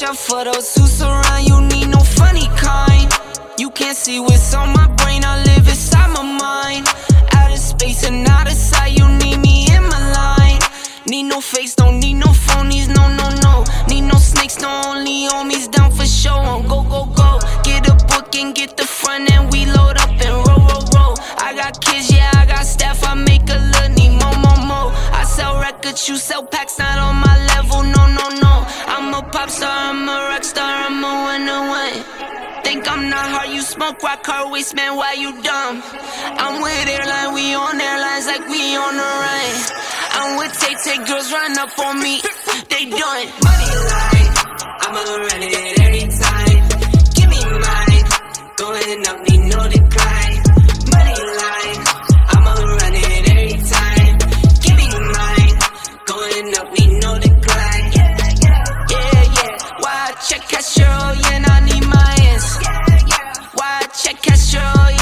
Watch out for those who surround you, need no funny kind. You can't see what's on my brain, I live inside my mind. Out of space and out of sight, you need me in my line. Need no face, don't need no phonies, no, no, no. Need no snakes, no only homies down for show. On go, go, go. Get a book and get the front and we load up and roll, roll, roll. I got kids, yeah, I got staff, I make a little sell records, you sell packs, not on my level, no, no, no. I'm a pop star, I'm a rock star, I'm a winner, one. Think I'm not hard, you smoke rock hard waste, man, why you dumb? I'm with airline, we on airlines like we on the run. I'm with Tay Tay, girls run up on me, they done. Money line, I'ma run it every time. Give me mine, going up, know the. Yeah, yeah, yeah, yeah. Why check cash? Yeah, I need my ends. Yeah, yeah. Why check cash show?